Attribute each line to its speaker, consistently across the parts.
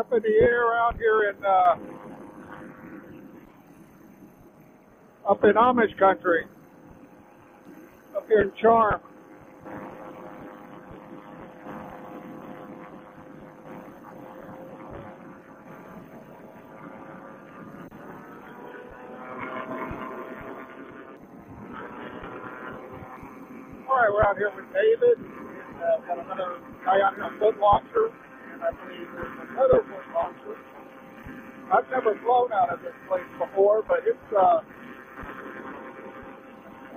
Speaker 1: up in the air out here in uh, up in Amish country, up here in Charm. All right, we're out here with David. And, uh, got another guy out here foot and I believe there's another foot launcher. I've never flown out of this place before, but it's uh,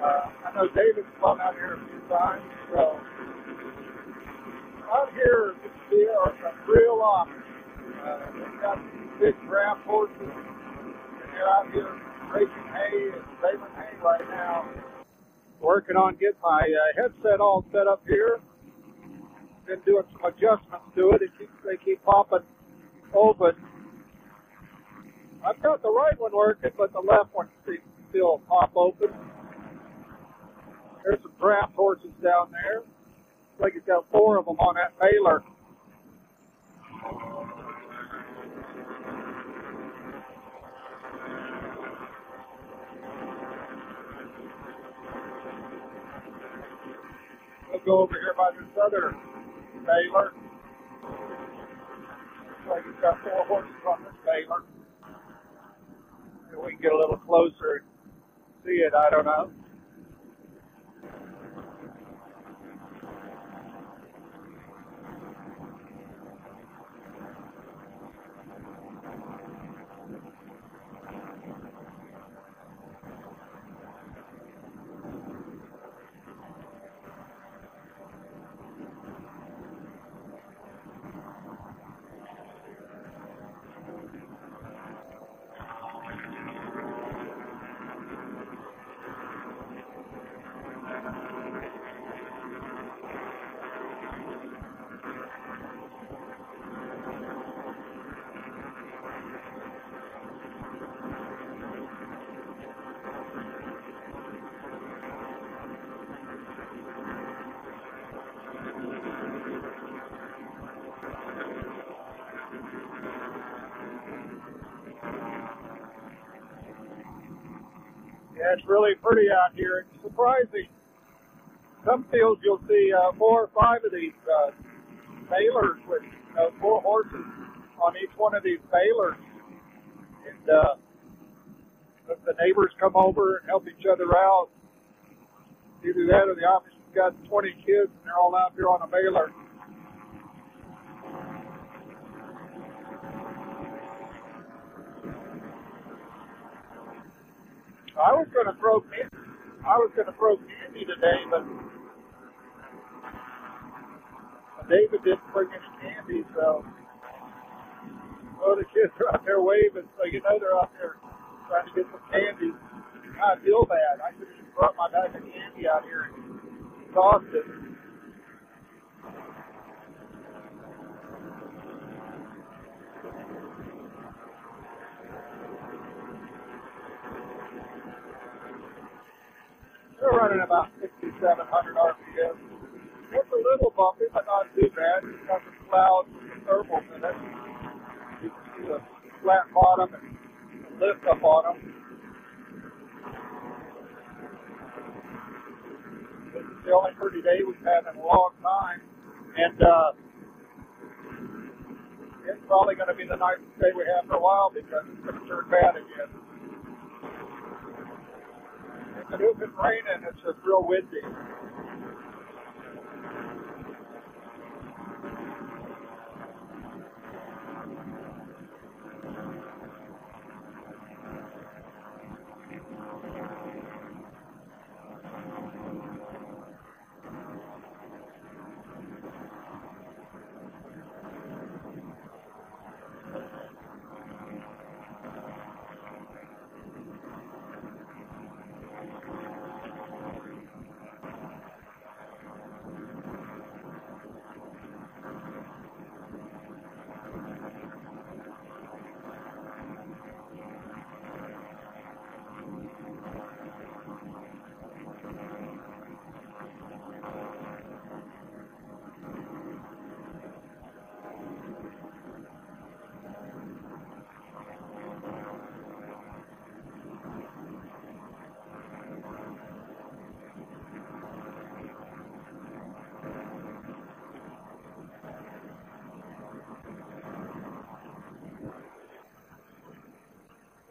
Speaker 1: uh, I know David's flown out here a few times, so out here this year are some real Amish. Uh, they've got big draft horses, and they're out here raking hay and baling hay right now. Working on getting my uh, headset all set up here. Been doing some adjustments to it. It keeps they keep popping open. I've got the right one working, but the left one seems to still pop open. There's some draft horses down there. Looks like it's got four of them on that baler. Go over here by this other baler. Like it's got four horses on this baler. Maybe we can get a little closer and see it. I don't know. Yeah, it's really pretty out here. It's surprising. Some fields you'll see uh, four or five of these uh, balers with you know, four horses on each one of these balers. And uh, the neighbors come over and help each other out, either that or the Amish has got 20 kids and they're all out there on a baler. I was going to throw candy. I was going to throw candy today, but David didn't bring any candy, so well, the kids are out there waving, so you know they're out there trying to get some candy. I feel bad. I should have brought my bag of candy out here and tossed it. They're running about 6,700 RPM. It's a little bumpy, but not too bad. It's got some clouds and some thermals in it. You can see the flat bottom and the lift up on them. This is the only pretty day we've had in a long time. And uh, it's probably going to be the nicest day we have for a while because it's going to turn bad again. If it isn't raining, it's just real windy.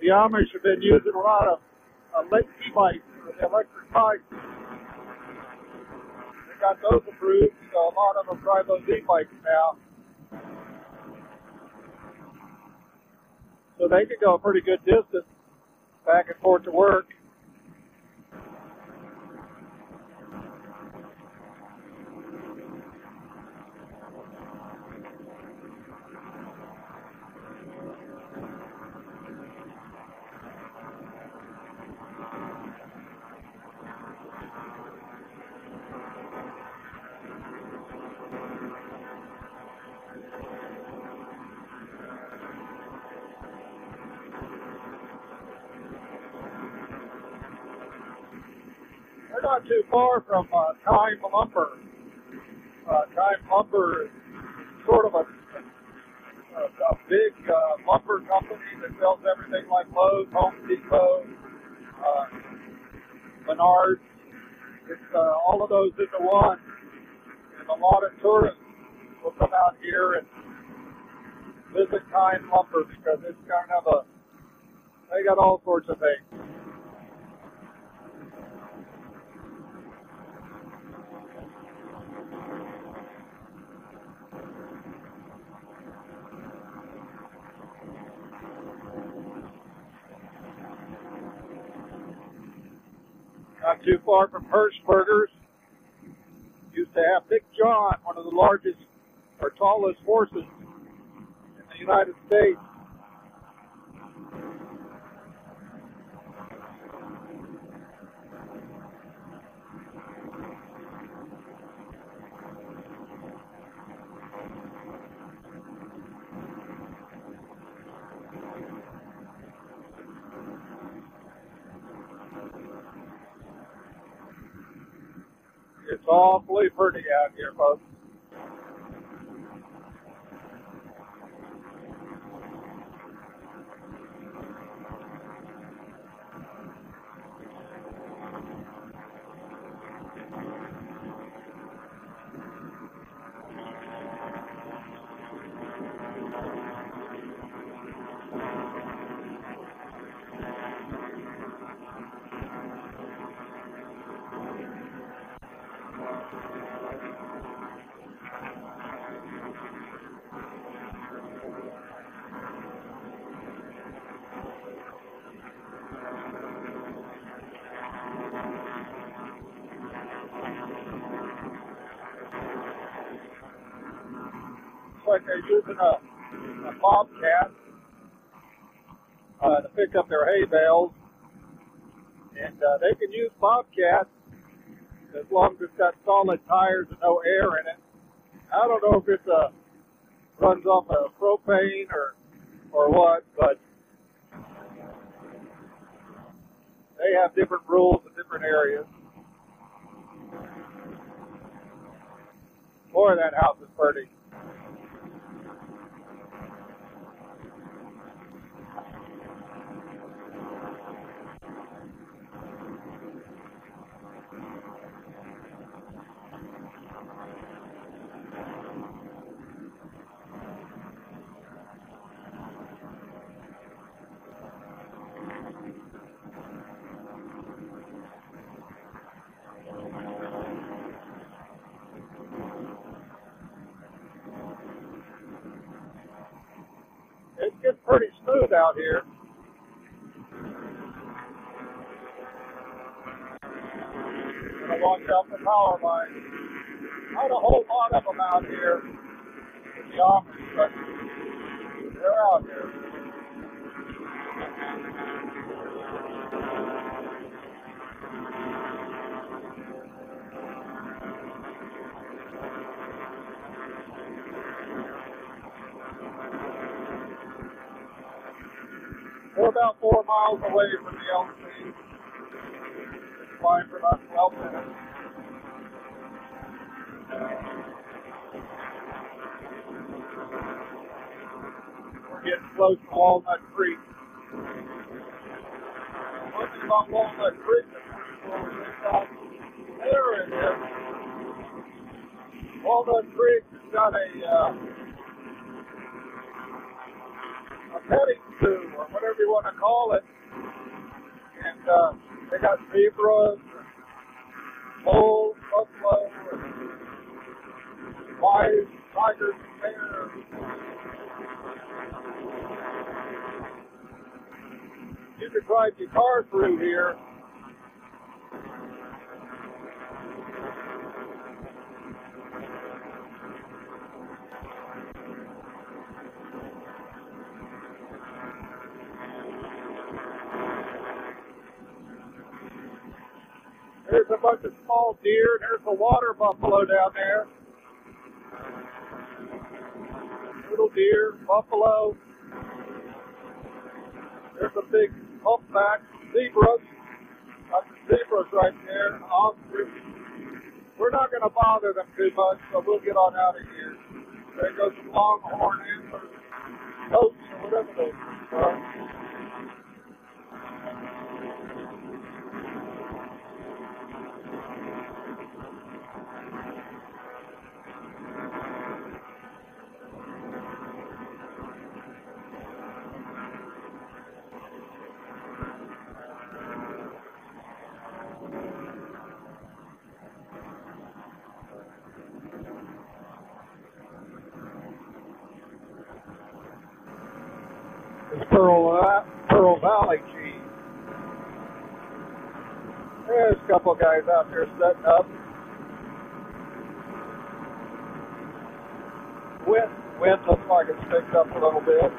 Speaker 1: The Amish have been using a lot of uh, e-bikes, the electric bikes. They got those approved, so a lot of them drive those e-bikes now. So they can go a pretty good distance back and forth to work. Not too far from uh, Keim Lumber. Uh, Keim Lumber is sort of a, a, a big uh, lumber company that sells everything like Lowe's, Home Depot, uh, Menards. It's uh, all of those into one. And a lot of tourists will come out here and visit Keim Lumber because it's kind of a, they got all sorts of things. Not too far from Hershberger's. Used to have Big John, one of the largest or tallest horses in the United States. It's awfully pretty out here, folks. Like they're using a, a bobcat uh, to pick up their hay bales. And uh, they can use bobcats as long as it's got solid tires and no air in it. I don't know if it's uh, runs off of propane or or what, but they have different rules in different areas. Boy, that house is pretty. It gets pretty smooth out here. Gonna watch out for power lines. Not a whole lot of them out here the office, but they're out here. We're about four miles away from the LZ. Flying for about 12 minutes. We're getting close to Walnut Creek. One thing Walnut Creek there it is. Walnut Creek has got a, uh, a petting zoo or whatever call it. And uh, they got zebras, bulls, buffalo, lions, tigers, bears. You could drive your car through here. There's a bunch of small deer. There's a water buffalo down there. Little deer, buffalo. There's a big humpback, zebras. Got the zebras right there. Ostrich. We're not going to bother them too much, so we'll get on out of here. There goes some longhorn antlers, goats, or whatever they are. Pearl, uh, Pearl Valley cheese. There's a couple guys out there setting up. Wind, wind looks like it's picked up a little bit.